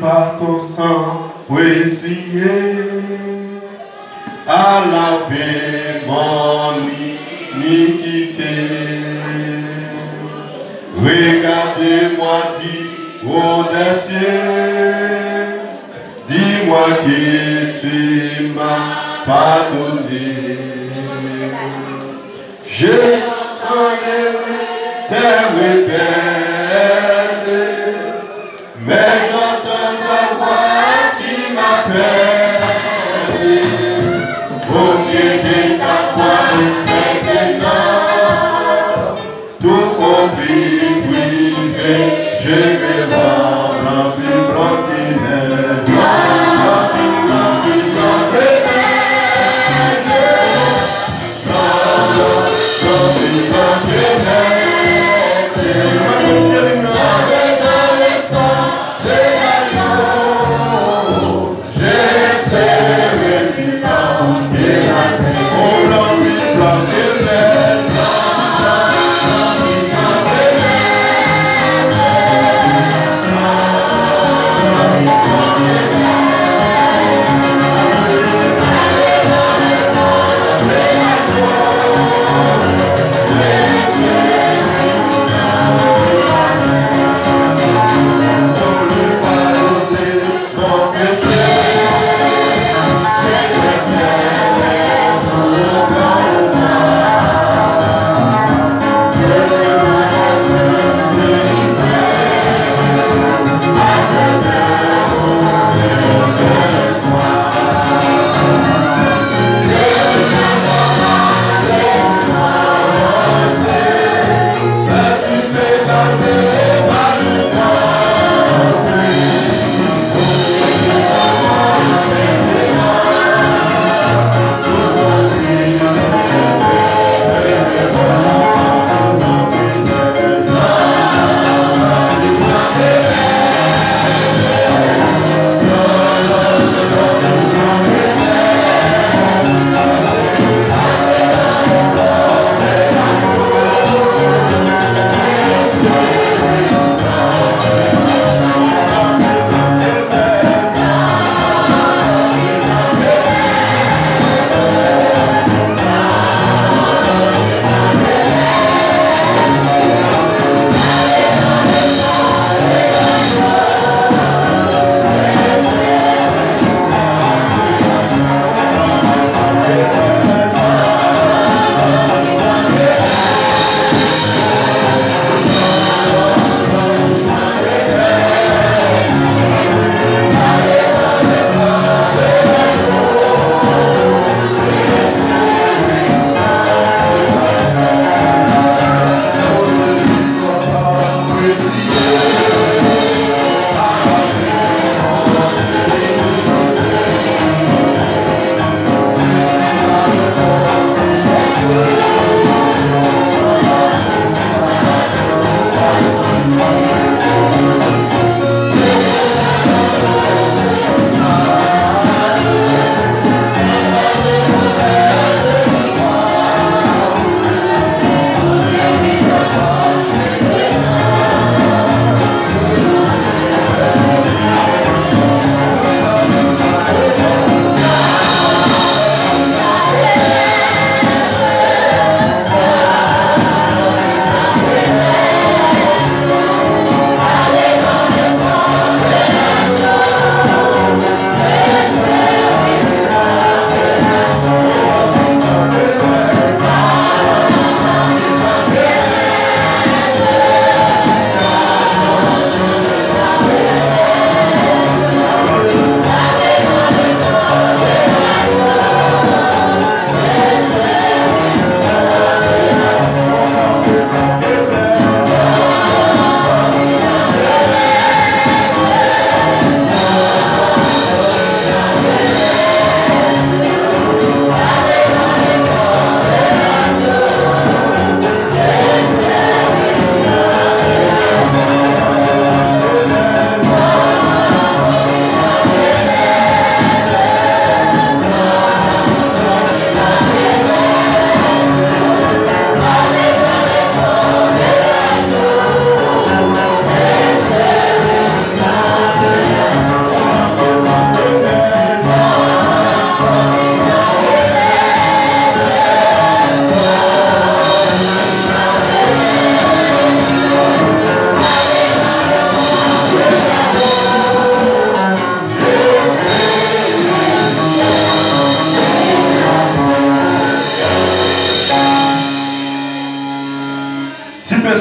Par ton sang signé à laver mon iniquité. Regardez-moi, au des cieux, dis-moi que tu m'as pardonné. Je entendu tes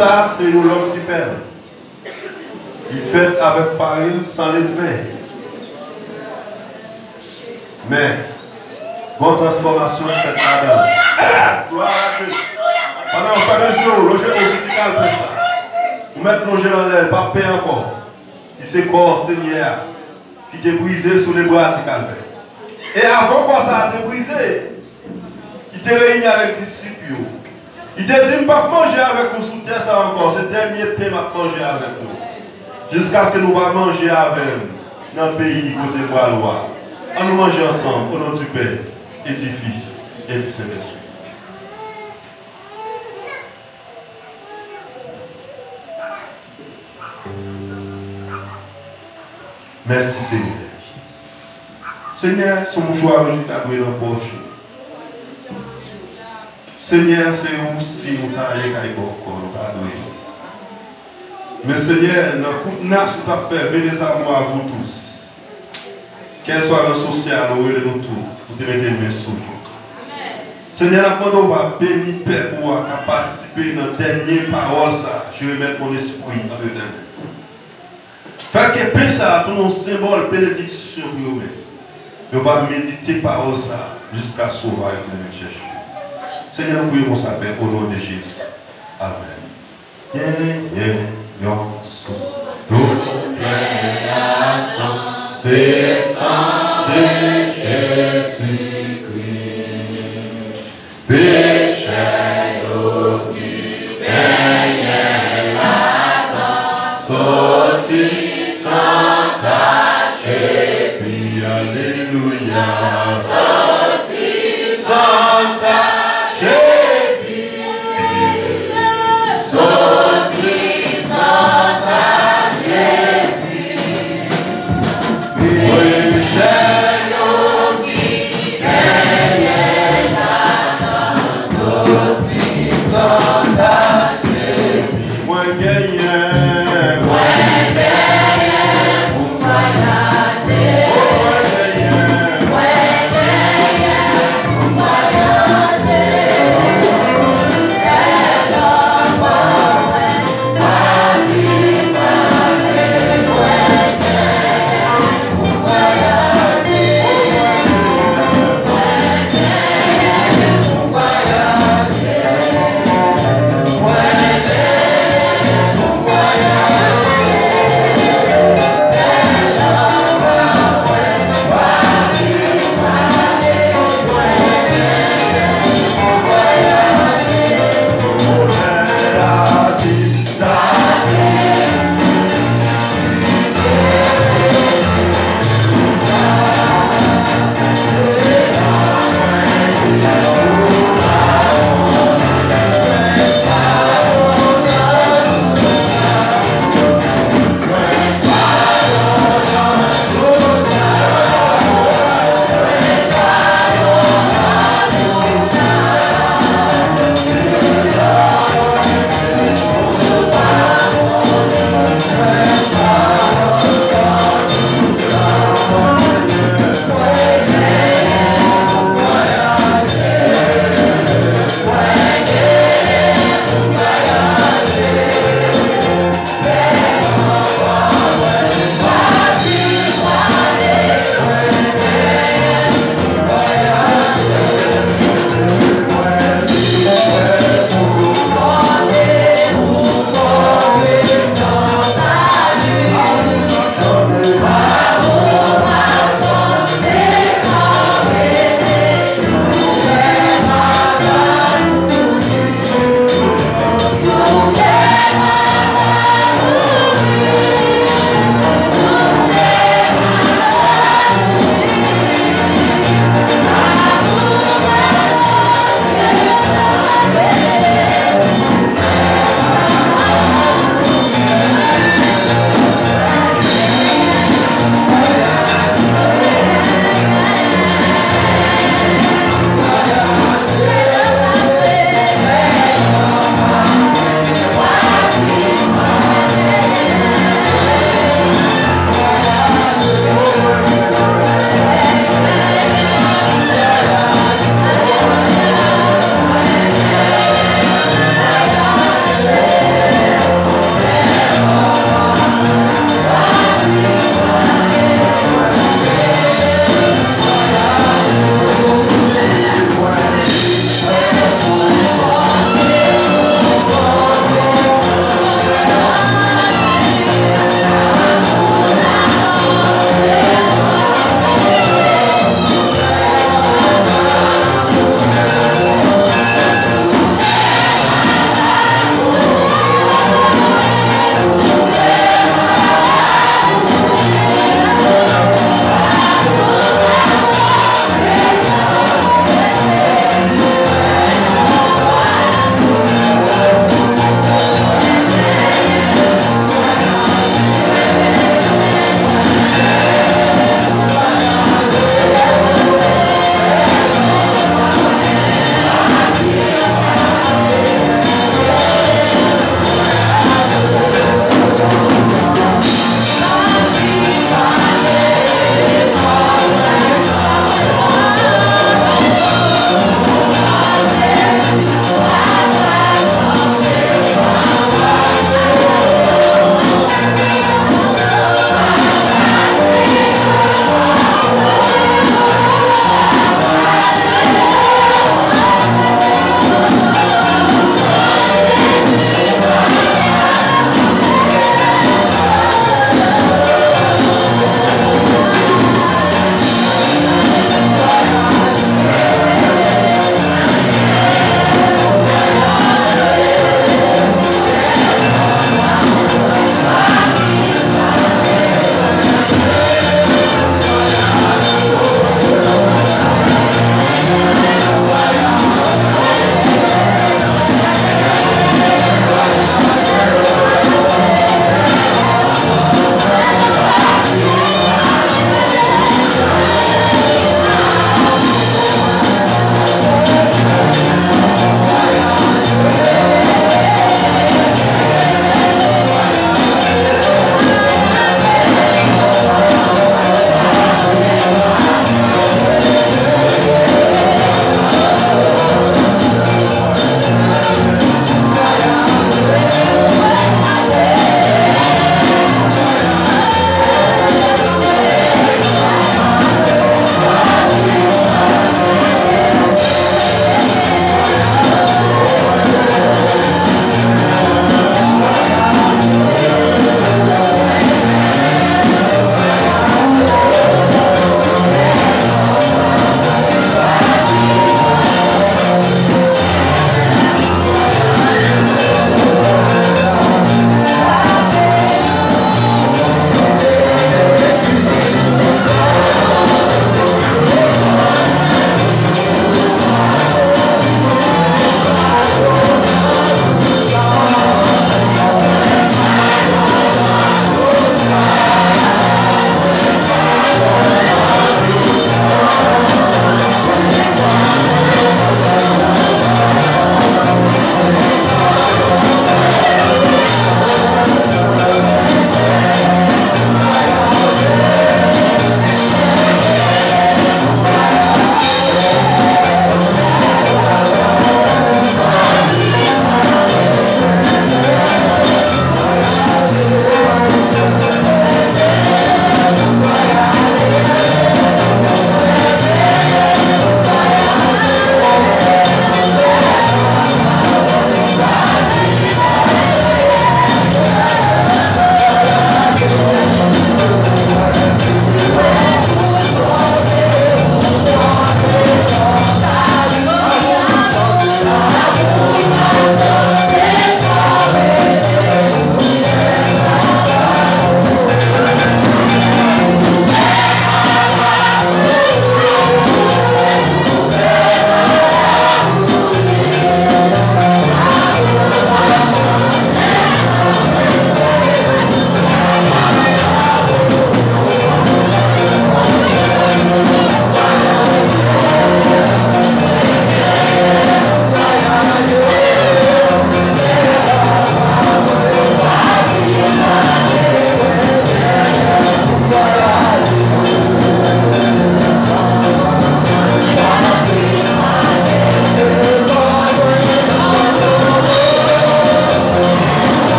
ça, c'est l'homme qui perd. Il fait avec Paris sans les mains. Mais, bonne transformation, cette madame. Gloire à Dieu. Pendant pas de jour, le jeu musical fait ça. Vous mettez le jeu dans l'air, pas paix encore. Il s'est corps, Seigneur, qui t'est brisé sous les bois du calvaire. Et avant quoi ça, s'est brisé. Il t'est réuni avec Christ. Il t'a dit, pas manger avec nous sous terre ça encore. Le dernier pain m'a manger avec nous. Jusqu'à ce que nous va manger avec nous dans le pays du côté de loi. On nous manger ensemble au nom du Père et du Fils et du Saint-Esprit. Merci Seigneur. Seigneur, son mouchoir nous t'a dans poche. Seigneur, c'est aussi nous tailler avec encore, Mais Seigneur, notre coupe n'a pas fait, venez à moi à vous tous. Quel soit le social, nous de nous tous, vous te mettez mes sous. Seigneur, quand on va bénir Père pour participer dans la dernière parole, ça, je vais mettre mon esprit dans le dernier. Fait que Père, ça, tout mon symbole, bénédiction pour nous. Je vais méditer parole ça jusqu'à sauver nous chercher. Seigneur, nous prions ça au nom de Jésus. Amen. C'est